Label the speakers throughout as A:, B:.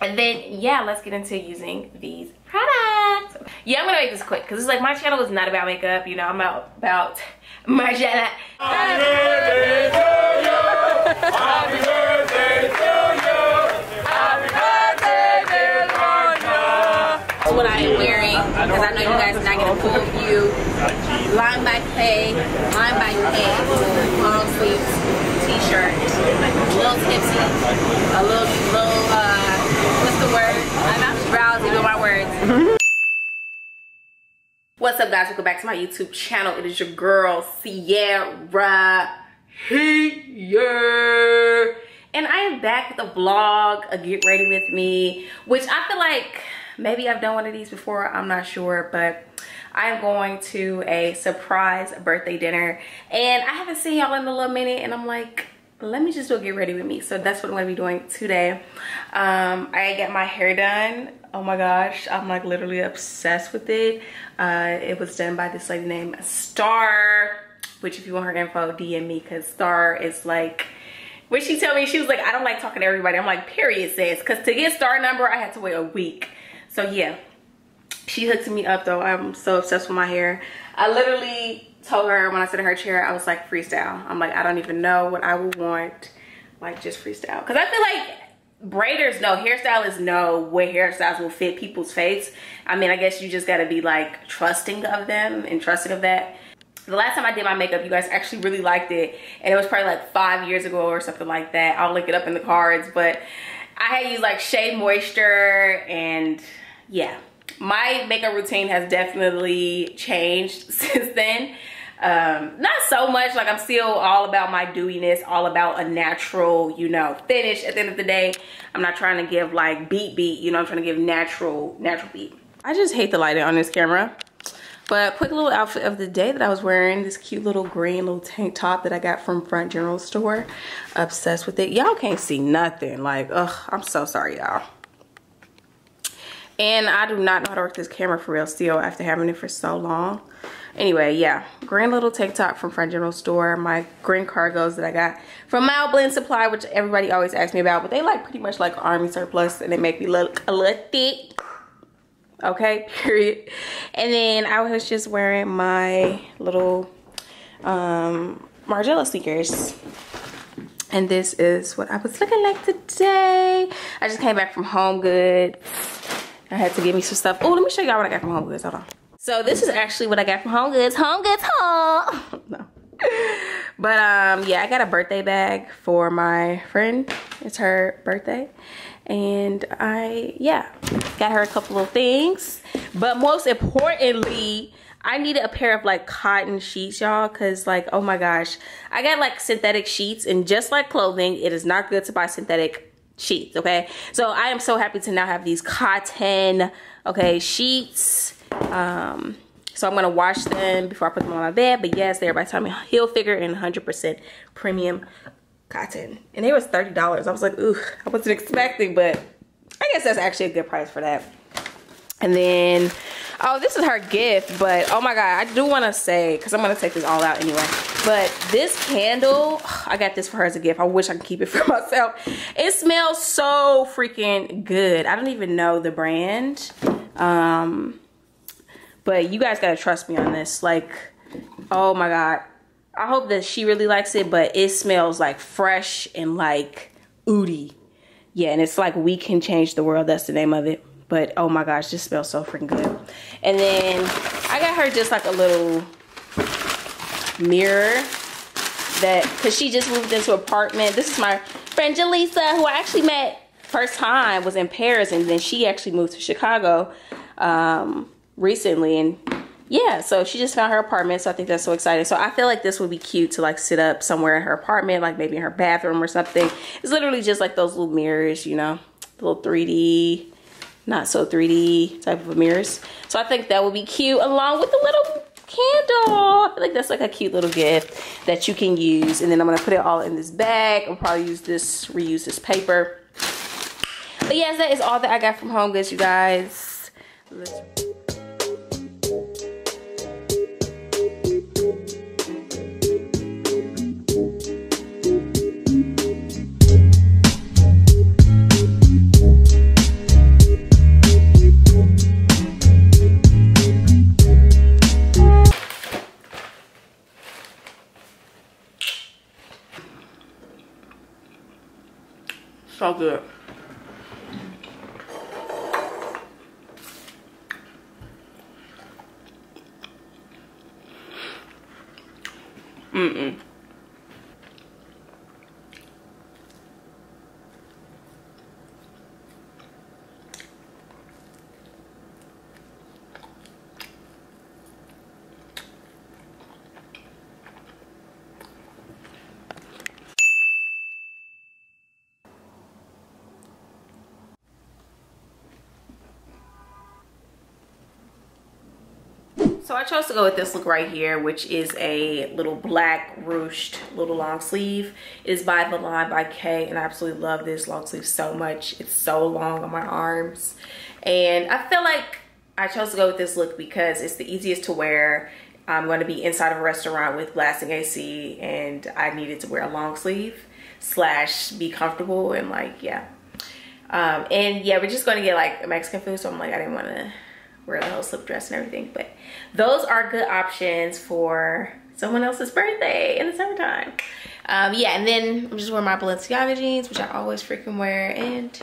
A: and then yeah let's get into using these products yeah i'm gonna make this quick because it's like my channel is not about makeup you know i'm about about Margiela. Happy birthday to you. Happy birthday to you. Happy birthday, dear Margia. What I am wearing, because I know you guys are not getting a full view. Line by K, line by K, long sleeves t-shirt. A little tipsy, a little, little, What's up guys, welcome back to my YouTube channel. It is your girl, Ciera here. And I am back with a vlog, a get ready with me, which I feel like maybe I've done one of these before, I'm not sure, but I'm going to a surprise birthday dinner. And I haven't seen y'all in a little minute and I'm like, let me just a get ready with me. So that's what I'm gonna be doing today. Um, I get my hair done. Oh my gosh i'm like literally obsessed with it. Uh, it was done by this lady named star which if you want her info dm me because star is like when she told me she was like i don't like talking to everybody. I'm like period says because to get star number i had to wait a week. So yeah. She hooked me up though. I'm so obsessed with my hair. I literally told her when i sit in her chair i was like freestyle. I'm like i don't even know what i would want. Like just freestyle. Because i feel like braiders know hairstylists know what hairstyles will fit people's face. I mean i guess you just got to be like trusting of them and trusting of that. The last time i did my makeup you guys actually really liked it and it was probably like five years ago or something like that. I'll link it up in the cards but i had used like shea moisture and yeah. My makeup routine has definitely changed since then um not so much like i'm still all about my dewiness all about a natural you know finish. At the end of the day i'm not trying to give like beat beat you know i'm trying to give natural natural beat. I just hate the lighting on this camera but quick little outfit of the day that i was wearing this cute little green little tank top that i got from front general store obsessed with it. Y'all can't see nothing like ugh i'm so sorry y'all and i do not know how to work this camera for real still after having it for so long. Anyway yeah. Green little tank top from front general store. My green cargos that i got from mile blend supply which everybody always asks me about but they like pretty much like army surplus and they make me look a little thick. Okay period. And then i was just wearing my little um margiela sneakers. And this is what i was looking like today. I just came back from home goods i had to get me some stuff oh let me show y'all what i got from home goods hold on so this is actually what I got from Home Goods. Home Goods Home. no. But um, yeah, I got a birthday bag for my friend. It's her birthday. And I, yeah, got her a couple of things. But most importantly, I needed a pair of like cotton sheets, y'all, because like, oh my gosh. I got like synthetic sheets and just like clothing, it is not good to buy synthetic sheets, okay? So I am so happy to now have these cotton, okay, sheets um, so I'm gonna wash them before I put them on my bed. But yes, they're by Tommy Hilfiger and 100% premium cotton. And it was $30. I was like, ooh, I wasn't expecting, but I guess that's actually a good price for that. And then, oh, this is her gift, but oh my God, I do wanna say, cause I'm gonna take this all out anyway, but this candle, I got this for her as a gift. I wish I could keep it for myself. It smells so freaking good. I don't even know the brand. Um, but you guys gotta trust me on this. Like, oh my God. I hope that she really likes it, but it smells like fresh and like oody. Yeah, and it's like We Can Change the World. That's the name of it. But oh my gosh, this smells so freaking good. And then I got her just like a little mirror that, cause she just moved into apartment. This is my friend Jaleesa, who I actually met first time was in Paris and then she actually moved to Chicago. Um, recently and yeah so she just found her apartment so i think that's so exciting so i feel like this would be cute to like sit up somewhere in her apartment like maybe in her bathroom or something it's literally just like those little mirrors you know little 3d not so 3d type of mirrors. So i think that would be cute along with the little candle. I feel like that's like a cute little gift that you can use. And then i'm gonna put it all in this bag. I'll probably use this reuse this paper. But yes that is all that i got from home goods you guys. Let's good. So I chose to go with this look right here, which is a little black ruched little long sleeve. It is by The Line by K, and I absolutely love this long sleeve so much. It's so long on my arms. And I feel like I chose to go with this look because it's the easiest to wear. I'm going to be inside of a restaurant with blasting AC, and I needed to wear a long sleeve slash be comfortable and like, yeah. Um, and yeah, we're just going to get like Mexican food, so I'm like, I didn't want to wear the whole slip dress and everything. But those are good options for someone else's birthday in the summertime. Um, yeah, and then I'm just wearing my Balenciaga jeans, which I always freaking wear, and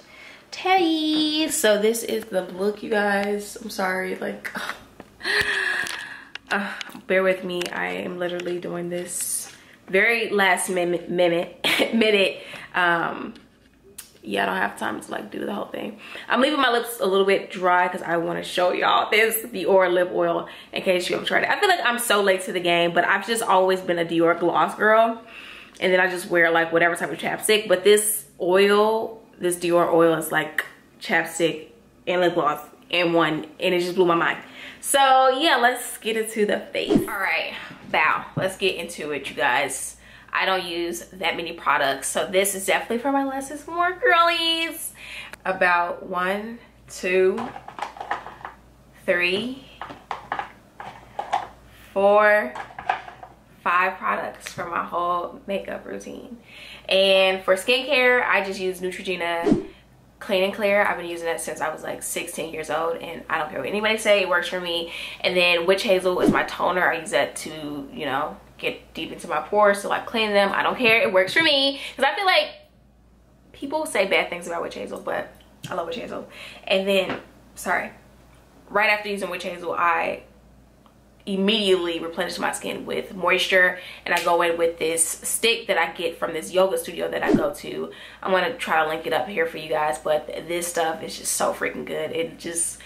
A: Teddy. So this is the look, you guys. I'm sorry, like, uh, bear with me. I am literally doing this very last minute, minute, minute um, yeah, I don't have time to like do the whole thing. I'm leaving my lips a little bit dry because I want to show y'all this Dior lip oil in case you haven't tried it. I feel like I'm so late to the game, but I've just always been a Dior gloss girl. And then I just wear like whatever type of chapstick. But this oil, this Dior oil is like chapstick and lip gloss in one. And it just blew my mind. So yeah, let's get into the face. All right, bow. Let's get into it, you guys. I don't use that many products. So this is definitely for my less is more girlies. About one, two, three, four, five products for my whole makeup routine. And for skincare, I just use Neutrogena Clean and Clear. I've been using that since I was like 16 years old and I don't care what anybody say, it works for me. And then Witch Hazel is my toner. I use that to, you know, get deep into my pores to like clean them. I don't care. It works for me. Because I feel like people say bad things about witch hazel, but I love witch hazel. And then, sorry, right after using witch hazel, I immediately replenish my skin with moisture and I go in with this stick that I get from this yoga studio that I go to. I'm to try to link it up here for you guys, but this stuff is just so freaking good. It just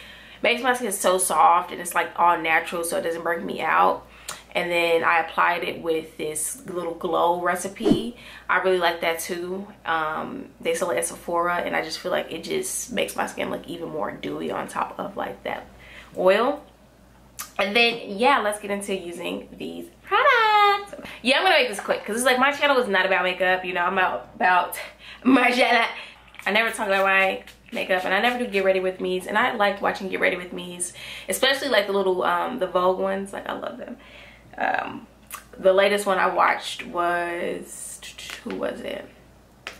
A: makes my skin so soft and it's like all natural so it doesn't break me out and then I applied it with this little glow recipe. I really like that too. Um, they sell it at Sephora and I just feel like it just makes my skin look even more dewy on top of like that oil. And then, yeah, let's get into using these products. Yeah, I'm gonna make this quick because it's like my channel is not about makeup. You know, I'm about, about my channel. I never talk about my makeup and I never do get ready with me's and I like watching get ready with me's especially like the little um the Vogue ones like I love them um, the latest one I watched was, who was it?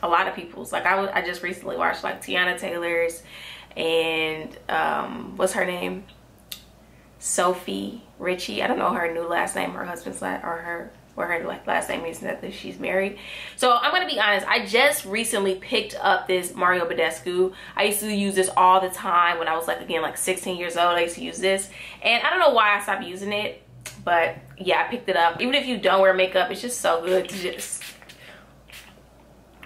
A: A lot of people's. Like I, I just recently watched like Teyana Taylor's and um, what's her name? Sophie Richie. I don't know her new last name, her husband's last, or her or her last name is that she's married. So I'm gonna be honest, I just recently picked up this Mario Badescu. I used to use this all the time when I was like again like 16 years old. I used to use this and I don't know why I stopped using it but yeah, I picked it up. Even if you don't wear makeup, it's just so good to just,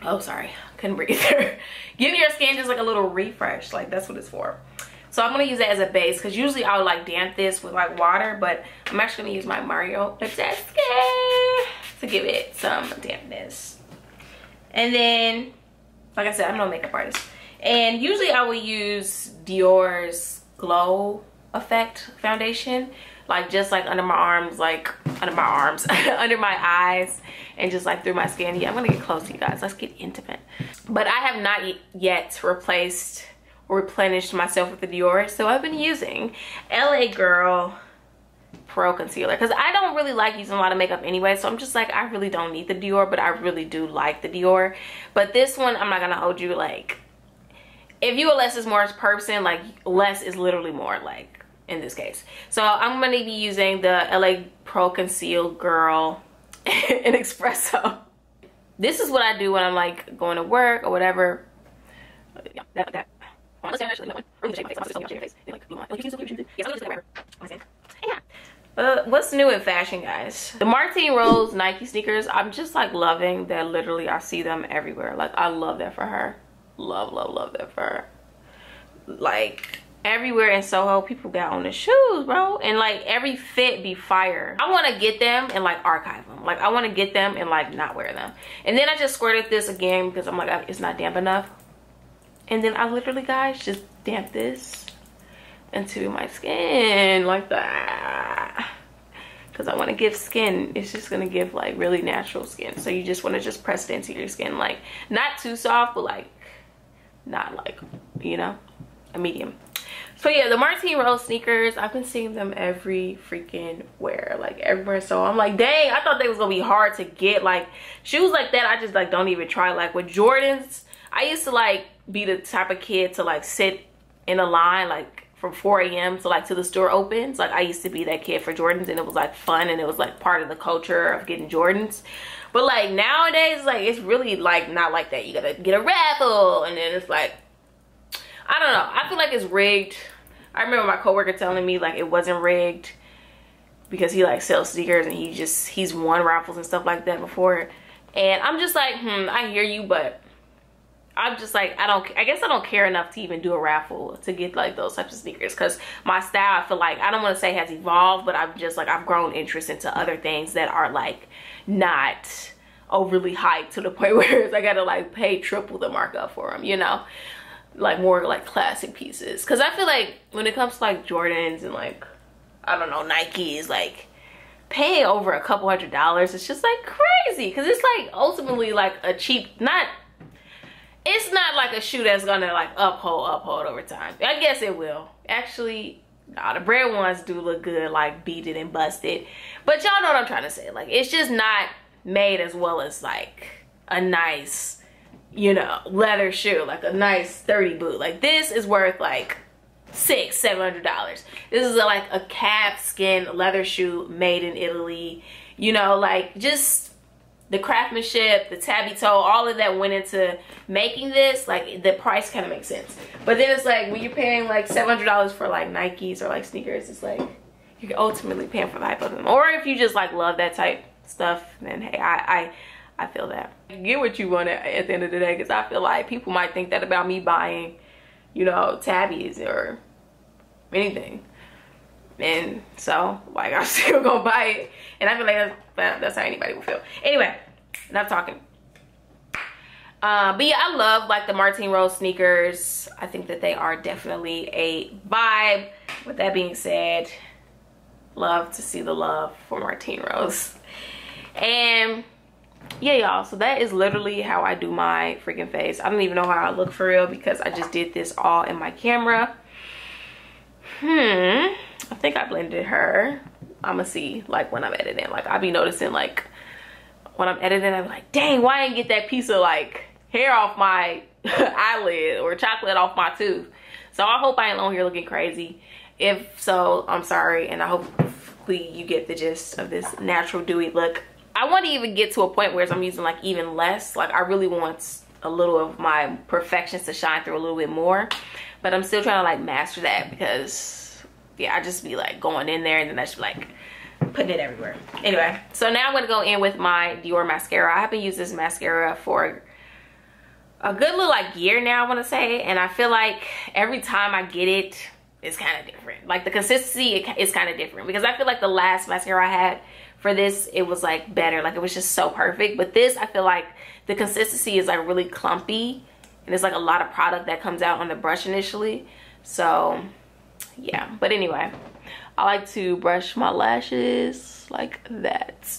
A: oh, sorry, couldn't breathe. Give your skin just like a little refresh. Like that's what it's for. So I'm gonna use it as a base because usually I would like damp this with like water, but I'm actually gonna use my Mario Badescu to give it some dampness. And then, like I said, I'm no makeup artist. And usually I will use Dior's Glow Effect Foundation like just like under my arms like under my arms under my eyes and just like through my skin. Yeah i'm gonna get close to you guys. Let's get intimate. But i have not yet replaced or replenished myself with the dior so i've been using la girl pro concealer. Because i don't really like using a lot of makeup anyway so i'm just like i really don't need the dior but i really do like the dior. But this one i'm not gonna hold you like if you a less is more person like less is literally more like in this case. So I'm going to be using the LA Pro Conceal Girl in Espresso. This is what I do when I'm like going to work or whatever. Yeah, that, that. Uh, what's new in fashion guys the martine rose nike sneakers i'm just like loving that literally i see them everywhere like i love that for her love love love that for her like everywhere in soho people got on the shoes bro. And like every fit be fire. I want to get them and like archive them like i want to get them and like not wear them. And then i just squirted this again because i'm like it's not damp enough. And then i literally guys just damp this into my skin like that. Because I want to give skin. It's just gonna give like really natural skin. So you just want to just press it into your skin. Like not too soft but like not like you know a medium so yeah the martine rose sneakers i've been seeing them every freaking where like everywhere so i'm like dang i thought they was gonna be hard to get like shoes like that i just like don't even try like with jordans i used to like be the type of kid to like sit in a line like from 4 a.m. to like to the store opens. Like I used to be that kid for Jordans and it was like fun and it was like part of the culture of getting Jordans. But like nowadays, like it's really like not like that. You gotta get a raffle and then it's like, I don't know. I feel like it's rigged. I remember my coworker telling me like it wasn't rigged because he like sells sneakers and he just, he's won raffles and stuff like that before. And I'm just like, hmm, I hear you, but I'm just like, I don't, I guess I don't care enough to even do a raffle to get like those types of sneakers because my style, I feel like, I don't want to say has evolved, but I'm just like, I've grown interest into other things that are like not overly hyped to the point where I gotta like pay triple the markup for them, you know? Like more like classic pieces. Because I feel like when it comes to like Jordans and like, I don't know, Nikes, like, paying over a couple hundred dollars it's just like crazy. Because it's like ultimately like a cheap not it's not like a shoe that's gonna like uphold uphold over time. I guess it will. Actually nah, the bread ones do look good like beaded and busted. But y'all know what i'm trying to say. Like it's just not made as well as like a nice you know leather shoe like a nice sturdy boot like this is worth like six seven hundred dollars this is a, like a calf skin leather shoe made in italy you know like just the craftsmanship, the tabi toe, all of that went into making this, like the price kind of makes sense. But then it's like when you're paying like $700 for like Nikes or like sneakers, it's like you're ultimately paying for the hype of them. Or if you just like love that type stuff, then hey, I, I, I feel that. Get what you want at the end of the day because I feel like people might think that about me buying, you know, tabis or anything. And so, like, I'm still gonna buy it. And I feel like that's, that's how anybody would feel. Anyway, enough talking. Uh, but yeah, I love like the Martine Rose sneakers. I think that they are definitely a vibe. With that being said, love to see the love for Martine Rose. And yeah, y'all, so that is literally how I do my freaking face. I don't even know how I look for real because I just did this all in my camera. Hmm, I think I blended her. I'ma see like when I'm editing. Like I'll be noticing like when I'm editing, I'm like, dang, why I didn't get that piece of like hair off my eyelid or chocolate off my tooth. So I hope I ain't on here looking crazy. If so, I'm sorry. And I hope you get the gist of this natural dewy look. I want to even get to a point where I'm using like even less. Like I really want a little of my perfections to shine through a little bit more. But I'm still trying to like master that because yeah, I just be like going in there and then I just like putting it everywhere. Anyway, so now I'm gonna go in with my Dior mascara. I haven't used this mascara for a good little like year now, I wanna say. And I feel like every time I get it, it's kind of different. Like the consistency is kind of different because I feel like the last mascara I had for this, it was like better. Like it was just so perfect. But this, I feel like the consistency is like really clumpy and it's like a lot of product that comes out on the brush initially. So yeah, but anyway, I like to brush my lashes like that.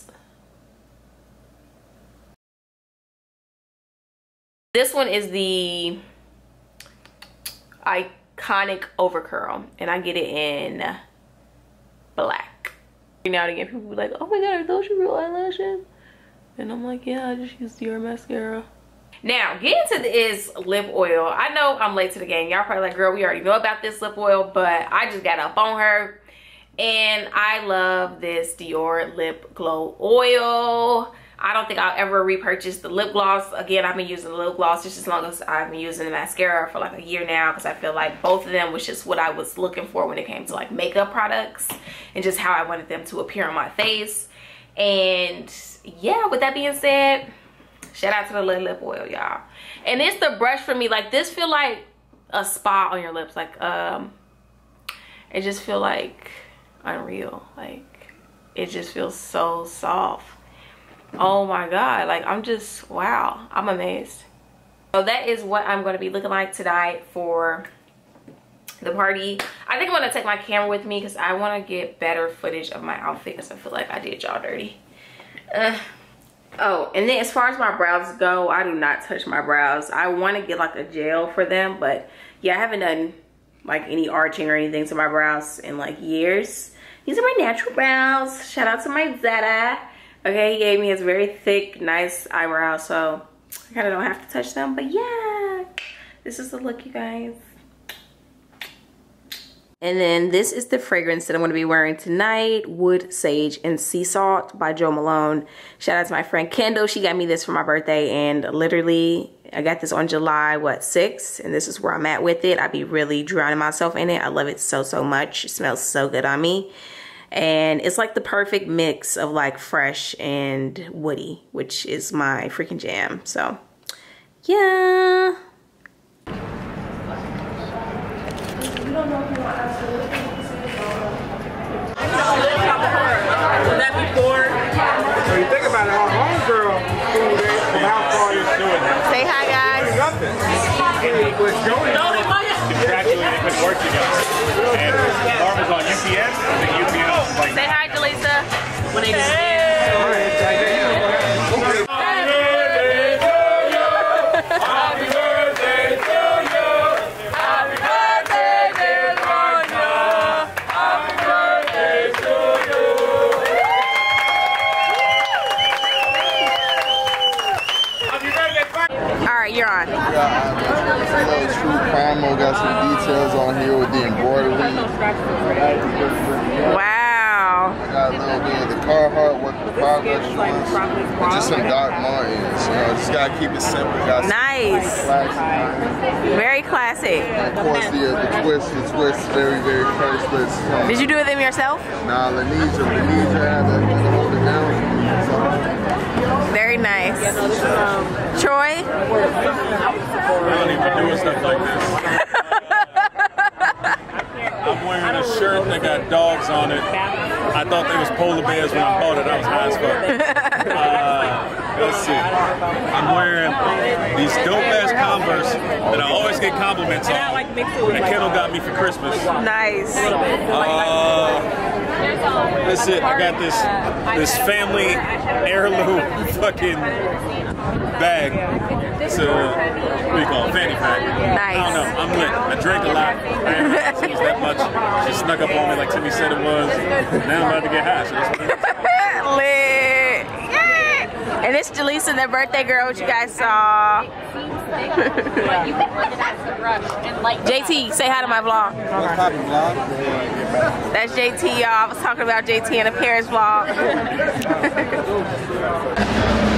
A: This one is the iconic overcurl and I get it in black. Now and again people be like, oh my god, are those your real eyelashes? And I'm like, yeah, I just used your mascara. Now, getting to this lip oil. I know I'm late to the game. Y'all probably like, girl, we already know about this lip oil, but I just got up on her and I love this Dior lip glow oil. I don't think I'll ever repurchase the lip gloss. Again, I've been using the lip gloss just as long as I've been using the mascara for like a year now because I feel like both of them was just what I was looking for when it came to like makeup products and just how I wanted them to appear on my face. And yeah, with that being said, shout out to the lip lip oil, y'all. And it's the brush for me. Like this feel like a spa on your lips. Like um, it just feel like unreal. Like it just feels so soft oh my god like i'm just wow i'm amazed. So that is what i'm going to be looking like tonight for the party. I think i'm going to take my camera with me because i want to get better footage of my outfit because i feel like i did y'all dirty. Uh, oh and then as far as my brows go i do not touch my brows. I want to get like a gel for them but yeah i haven't done like any arching or anything to my brows in like years. These are my natural brows. Shout out to my zeta Okay, he gave me his very thick, nice eyebrows, so I kind of don't have to touch them. But yeah, this is the look, you guys. And then this is the fragrance that I'm going to be wearing tonight. Wood, Sage, and Sea Salt by Jo Malone. Shout out to my friend Kendall. She got me this for my birthday. And literally, I got this on July, what, 6th? And this is where I'm at with it. I be really drowning myself in it. I love it so, so much. It smells so good on me and it's like the perfect mix of like fresh and woody which is my freaking jam. So yeah.
B: So you think about it, our homegirl from how far you're doing
A: Say hi guys.
B: Nothing. With Jody.
C: graduated with work together. And Barbara's on UPS. I think UPS is like
A: Say hi, Delisa. When they All right, you're on.
D: Little True Primal got some details on here with the embroidery.
A: Wow.
D: I got a little bit of the Carhartt, work with the progress joints, and just some Doc Martens. You know, just gotta keep it simple. Got some
A: Nice.
D: classic.
A: Very classic.
D: And of course, the, uh, the twist, the twist, very, very first. But it's, um,
A: Did you do them yourself?
D: Nah, Lanisha, Lanisha had to, had to hold it down.
A: Very nice. Troy?
C: I don't even doing stuff like this. I'm wearing a shirt that got dogs on it. I thought they was polar bears when I bought it. I was high as fuck. Uh, let's see. I'm wearing these dope ass Converse that I always get compliments on. That Kendall got me for Christmas.
A: Nice.
C: Uh, that's it. I got this this family heirloom fucking bag. A what do you call it? Fanny pack.
A: Nice.
C: I don't know. I'm lit. I drank a lot. I didn't that much. She snuck up on me like Timmy said it was. Now I'm about to get high. So that's what it is.
A: Lit. Yeah. And it's Jaleesa, the birthday girl, which you guys saw. JT, say hi to my vlog.
D: Vlog?
A: That's JT, y'all. I was talking about JT in a Paris vlog.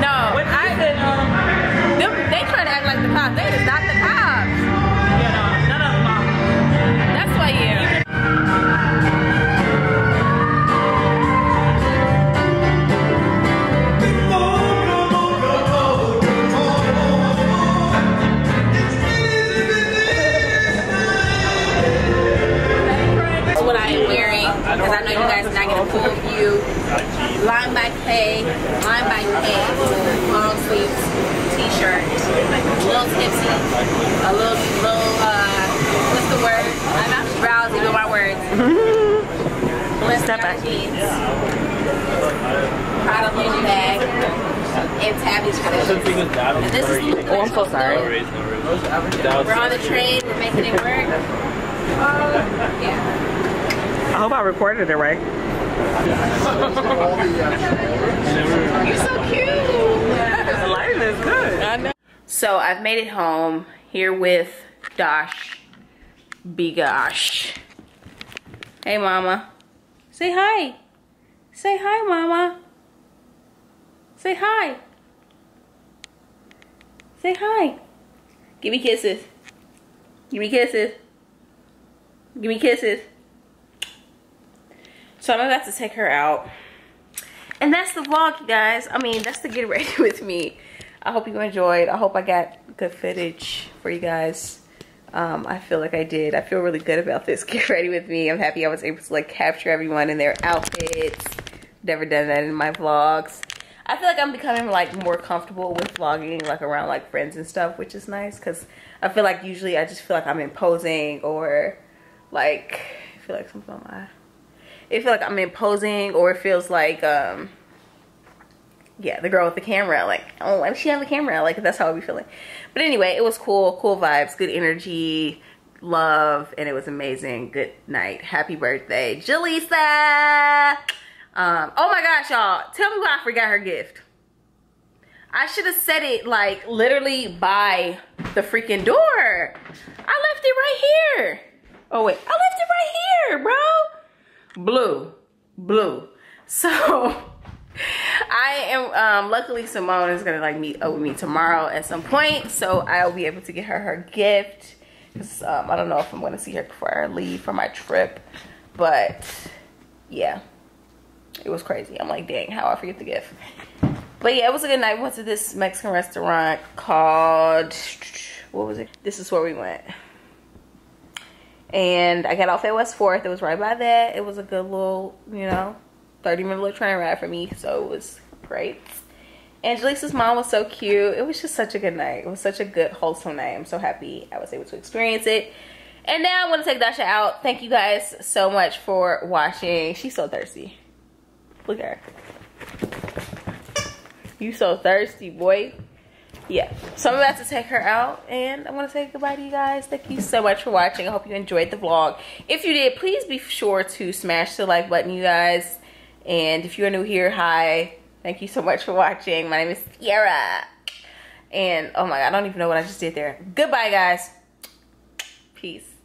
A: No, I them, they try to act like the cops. They
E: Oh, I'm so sorry.
A: We're on the train, we're making it work. Uh, yeah.
E: I hope I recorded it right.
A: You're so cute.
B: The lighting is good.
A: I know. So I've made it home here with Dosh. Bigosh. Hey, mama. Say hi. Say hi, mama. Say hi. Say hi. Give me kisses. Give me kisses. Give me kisses. So I'm about to take her out. And that's the vlog, you guys. I mean, that's the get ready with me. I hope you enjoyed. I hope I got good footage for you guys. Um, I feel like I did. I feel really good about this get ready with me. I'm happy I was able to like capture everyone in their outfits. Never done that in my vlogs. I feel like I'm becoming like more comfortable with vlogging like around like friends and stuff, which is nice because I feel like usually I just feel like I'm imposing or like I feel like something on my it feel like I'm imposing or it feels like um yeah the girl with the camera like oh why does she have a camera? Like that's how I be feeling. But anyway it was cool cool vibes good energy love and it was amazing. Good night. Happy birthday Jaleesa um oh my gosh y'all. Tell me why I forgot her gift. I should have said it like literally by the freaking door. I left it right here. Oh wait. I left it right here bro. Blue. Blue. So I am um luckily Simone is gonna like meet up with me tomorrow at some point so I'll be able to get her her gift. Cause um, I don't know if I'm gonna see her before I leave for my trip but yeah it was crazy I'm like dang how I forget the gift but yeah it was a good night we went to this Mexican restaurant called what was it this is where we went and I got off at West 4th. It was right by that. It was a good little, you know, 30 minute little train ride for me. So it was great. and Jaleesa's mom was so cute. It was just such a good night. It was such a good, wholesome night. I'm so happy I was able to experience it. And now I'm going to take Dasha out. Thank you guys so much for watching. She's so thirsty. Look at her. You so thirsty, boy. Yeah. So i'm about to take her out and i want to say goodbye to you guys. Thank you so much for watching. I hope you enjoyed the vlog. If you did please be sure to smash the like button you guys. And if you're new here hi. Thank you so much for watching. My name is Tiara and oh my god i don't even know what i just did there. Goodbye guys. Peace